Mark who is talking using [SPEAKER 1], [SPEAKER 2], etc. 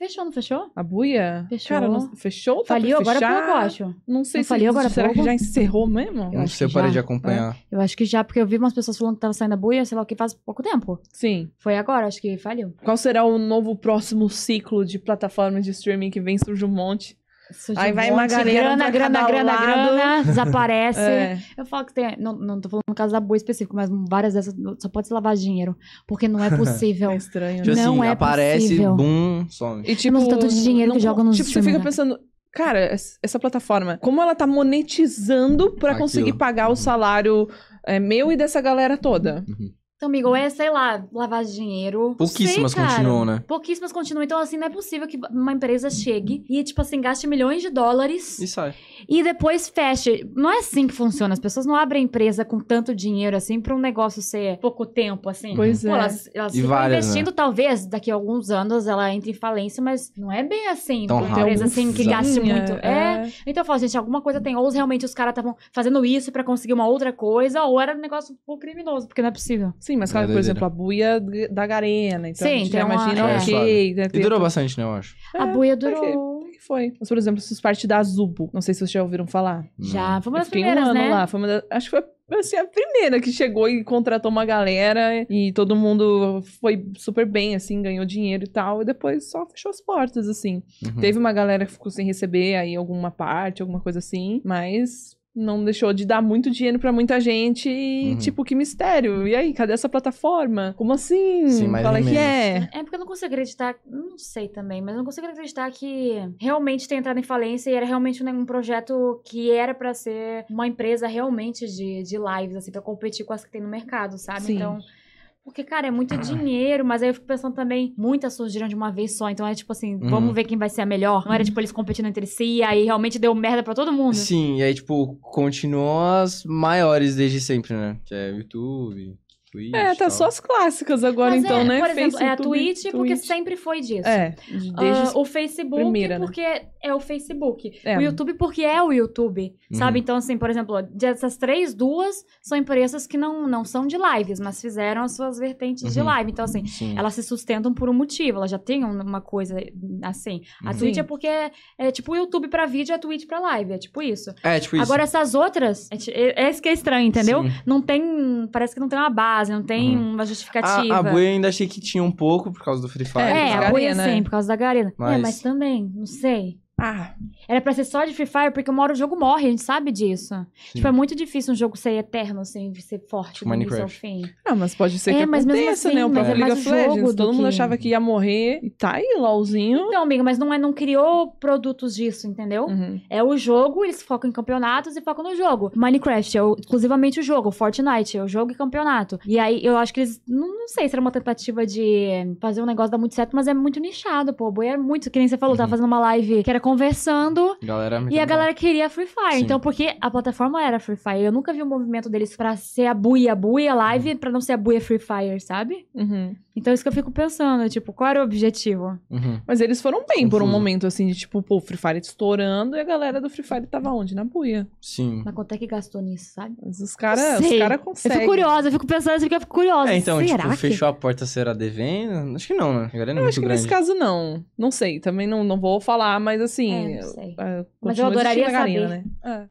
[SPEAKER 1] Fechou, não fechou?
[SPEAKER 2] A buia?
[SPEAKER 1] Fechou.
[SPEAKER 2] Cara, não, fechou? Tá
[SPEAKER 1] faliu agora
[SPEAKER 2] fechar?
[SPEAKER 1] pouco, eu acho.
[SPEAKER 2] Não sei
[SPEAKER 1] Não
[SPEAKER 2] se
[SPEAKER 1] faliu agora
[SPEAKER 2] Será que
[SPEAKER 1] pouco?
[SPEAKER 2] já encerrou mesmo?
[SPEAKER 1] Eu
[SPEAKER 3] Não sei, eu
[SPEAKER 1] que
[SPEAKER 3] parei
[SPEAKER 1] já.
[SPEAKER 3] de acompanhar.
[SPEAKER 1] Eu acho que já, porque eu vi umas pessoas falando que tava saindo a buia, sei lá o que, faz pouco tempo.
[SPEAKER 2] Sim.
[SPEAKER 1] Foi agora, acho que faliu.
[SPEAKER 2] Qual será o novo próximo ciclo de plataformas de streaming que vem surge um monte? Aí vai uma galera
[SPEAKER 1] grana, grana, grana,
[SPEAKER 2] lado.
[SPEAKER 1] grana, desaparece.
[SPEAKER 2] É.
[SPEAKER 1] Eu falo que tem. Não, não tô falando no caso da boa específico, mas várias dessas só pode ser lavar dinheiro. Porque não é possível.
[SPEAKER 2] É estranho.
[SPEAKER 3] Tipo
[SPEAKER 2] né?
[SPEAKER 1] Não
[SPEAKER 3] assim,
[SPEAKER 1] é
[SPEAKER 3] aparece,
[SPEAKER 1] possível.
[SPEAKER 3] bum, some.
[SPEAKER 2] E tipo,
[SPEAKER 1] o tanto de dinheiro que jogam nos
[SPEAKER 2] Tipo, você
[SPEAKER 1] streaming,
[SPEAKER 2] fica
[SPEAKER 1] né?
[SPEAKER 2] pensando, cara, ess- essa plataforma, como ela tá monetizando pra
[SPEAKER 3] Aquilo.
[SPEAKER 2] conseguir pagar o salário é, meu e dessa galera toda?
[SPEAKER 1] Então, amigo, é, sei lá, lavar dinheiro.
[SPEAKER 3] Pouquíssimas
[SPEAKER 1] sei,
[SPEAKER 3] continuam, né?
[SPEAKER 1] Pouquíssimas continuam. Então, assim, não é possível que uma empresa chegue e, tipo assim, gaste milhões de dólares
[SPEAKER 3] E sai.
[SPEAKER 1] e depois feche. Não é assim que funciona. As pessoas não abrem empresa com tanto dinheiro, assim, pra um negócio ser pouco tempo, assim.
[SPEAKER 2] Pois
[SPEAKER 1] Pô,
[SPEAKER 2] é.
[SPEAKER 1] elas, elas
[SPEAKER 3] E
[SPEAKER 1] ficam
[SPEAKER 3] várias,
[SPEAKER 1] investindo, talvez, daqui a alguns anos ela entre em falência, mas não é bem assim.
[SPEAKER 3] Tão
[SPEAKER 1] uma empresa, assim, que gaste muito. É.
[SPEAKER 2] é.
[SPEAKER 1] Então eu falo, gente, alguma coisa tem. Ou realmente os caras estavam fazendo isso pra conseguir uma outra coisa, ou era um negócio um pouco criminoso, porque não é possível.
[SPEAKER 2] Sim, mas
[SPEAKER 3] É
[SPEAKER 2] claro, por
[SPEAKER 3] doideira.
[SPEAKER 2] exemplo, a buia da Garena. Então
[SPEAKER 1] Sim,
[SPEAKER 2] a gente
[SPEAKER 1] tem
[SPEAKER 2] já
[SPEAKER 1] uma-
[SPEAKER 2] imagina,
[SPEAKER 1] é.
[SPEAKER 2] ok. né,
[SPEAKER 3] E durou bastante, né, eu acho.
[SPEAKER 1] a
[SPEAKER 2] É,
[SPEAKER 1] buia
[SPEAKER 2] por quê?
[SPEAKER 1] durou.
[SPEAKER 2] O que foi? Mas, por exemplo, fiz parte da Azubo. Não sei se vocês já ouviram falar.
[SPEAKER 1] Já, foi uma
[SPEAKER 2] Eu
[SPEAKER 1] das
[SPEAKER 2] fiquei
[SPEAKER 1] primeiras,
[SPEAKER 2] um ano
[SPEAKER 1] né?
[SPEAKER 2] lá. Foi uma da- Acho que foi assim, a primeira que chegou e contratou uma galera. E todo mundo foi super bem, assim, ganhou dinheiro e tal. E depois só fechou as portas, assim.
[SPEAKER 3] Uhum.
[SPEAKER 2] Teve uma galera que ficou sem receber aí alguma parte, alguma coisa assim. Mas não deixou de dar muito dinheiro pra muita gente. E,
[SPEAKER 3] Uhum.
[SPEAKER 2] tipo, que mistério. E aí, cadê essa plataforma? Como assim?
[SPEAKER 3] Sim, mais
[SPEAKER 2] Qual é que
[SPEAKER 3] menos.
[SPEAKER 2] é?
[SPEAKER 1] É porque eu não consigo acreditar, não sei também, mas eu não consigo acreditar que realmente tenha entrado em falência e era realmente um, projeto que era pra ser uma empresa realmente de, de lives, assim, pra competir com as que tem no mercado, sabe?
[SPEAKER 2] Sim.
[SPEAKER 1] Então. Porque, cara, é muito dinheiro, mas aí eu fico pensando também, muitas surgiram de uma vez só. Então é tipo assim,
[SPEAKER 3] Uhum.
[SPEAKER 1] vamos ver quem vai ser a melhor. Não era tipo eles competindo entre si, e aí realmente deu merda pra todo mundo.
[SPEAKER 3] Sim, e aí, tipo, continuam as maiores desde sempre, né? Que é YouTube, Twitch.
[SPEAKER 2] É, tá
[SPEAKER 3] tal.
[SPEAKER 2] só as clássicas agora,
[SPEAKER 1] Mas
[SPEAKER 2] então,
[SPEAKER 1] é,
[SPEAKER 2] né?
[SPEAKER 1] Por exemplo, é a
[SPEAKER 2] Facebook,
[SPEAKER 1] Twitch, porque sempre foi disso.
[SPEAKER 2] É, de- desde
[SPEAKER 1] Ah, o Facebook,
[SPEAKER 2] primeira, né?
[SPEAKER 1] porque é o Facebook.
[SPEAKER 2] É.
[SPEAKER 1] O YouTube, porque é o YouTube. Sabe?
[SPEAKER 3] Uhum.
[SPEAKER 1] Então, assim, por exemplo, dessas três, duas são empresas que não, não são de lives, mas fizeram as suas vertentes de
[SPEAKER 3] Uhum.
[SPEAKER 1] live. Então, assim,
[SPEAKER 3] Sim.
[SPEAKER 1] elas se sustentam por um motivo. Elas já têm um- uma coisa assim. A
[SPEAKER 3] Uhum.
[SPEAKER 1] Twitch
[SPEAKER 2] Sim.
[SPEAKER 1] é porque é, é tipo o YouTube pra vídeo e a Twitch pra live. É tipo isso.
[SPEAKER 3] É, tipo isso.
[SPEAKER 1] Agora, essas outras, é, é, é isso que é estranho, entendeu?
[SPEAKER 3] Sim.
[SPEAKER 1] Não tem. Parece que não tem uma base, não tem
[SPEAKER 3] Uhum.
[SPEAKER 1] uma justificativa.
[SPEAKER 3] A, a Bui eu ainda achei que tinha um pouco por causa do Free Fire.
[SPEAKER 2] É,
[SPEAKER 1] É,
[SPEAKER 2] por
[SPEAKER 1] a Buia
[SPEAKER 2] Garena,
[SPEAKER 1] sim,
[SPEAKER 2] é.
[SPEAKER 1] por causa da Garena. É,
[SPEAKER 3] Mas-
[SPEAKER 1] mas também, não sei.
[SPEAKER 2] Ah,
[SPEAKER 1] Era pra ser só de Free Fire, porque uma hora o jogo morre, a gente sabe disso. Tipo, é muito difícil um jogo ser eterno, assim, ser forte
[SPEAKER 3] Tipo
[SPEAKER 1] do início ao
[SPEAKER 3] Minecraft.
[SPEAKER 1] fim.
[SPEAKER 2] ah, mas pode ser
[SPEAKER 1] É,
[SPEAKER 2] que
[SPEAKER 1] mas mesmo
[SPEAKER 2] aconteça,
[SPEAKER 1] assim,
[SPEAKER 2] né? O
[SPEAKER 1] mas
[SPEAKER 2] próprio
[SPEAKER 3] é
[SPEAKER 2] League of Legends.
[SPEAKER 1] do
[SPEAKER 2] Todo mundo
[SPEAKER 1] que-
[SPEAKER 2] achava que ia morrer. E tá aí, LOLzinho.
[SPEAKER 1] Então, amiga, mas não, é, não criou produtos disso, entendeu?
[SPEAKER 2] Uhum.
[SPEAKER 1] É o jogo, eles focam em campeonatos e focam no jogo. Minecraft é o- exclusivamente o jogo, Fortnite é o jogo e campeonato. E aí eu acho que eles. Não, não sei se era uma tentativa de fazer um negócio dar muito certo, mas é muito nichado, pô. O Boi é muito, que nem você falou, tava
[SPEAKER 3] Uhum.
[SPEAKER 1] fazendo uma live que era conversando.
[SPEAKER 3] Galera,
[SPEAKER 1] E a galera queria Free Fire.
[SPEAKER 3] Sim.
[SPEAKER 1] Então, porque a plataforma era Free Fire. Eu nunca vi o movimento deles pra ser a buia, a buia live, pra não ser a buia Free Fire, sabe?
[SPEAKER 2] Uhum.
[SPEAKER 1] Então, isso que eu fico pensando, tipo, qual era o objetivo?
[SPEAKER 3] Uhum.
[SPEAKER 2] Mas eles foram bem por um momento, assim, de tipo, pô, o Free Fire estourando e a galera do Free Fire tava onde? Na buia.
[SPEAKER 3] Sim.
[SPEAKER 1] Mas quanto é que gastou nisso, sabe?
[SPEAKER 2] Mas os caras cara
[SPEAKER 1] Eu
[SPEAKER 2] conseguem.
[SPEAKER 1] fico curiosa, eu fico pensando assim, eu fico curiosa.
[SPEAKER 3] É, então,
[SPEAKER 1] Será
[SPEAKER 3] tipo,
[SPEAKER 1] que...
[SPEAKER 3] fechou a porta, será devendo? Acho que não, né? A galera é
[SPEAKER 2] Eu
[SPEAKER 3] muito
[SPEAKER 2] acho que
[SPEAKER 3] grande.
[SPEAKER 2] nesse caso não. Não sei, também não, não vou falar, mas assim.
[SPEAKER 1] É, não sei.
[SPEAKER 2] é,
[SPEAKER 1] Mas eu adoraria saber.
[SPEAKER 2] né? É.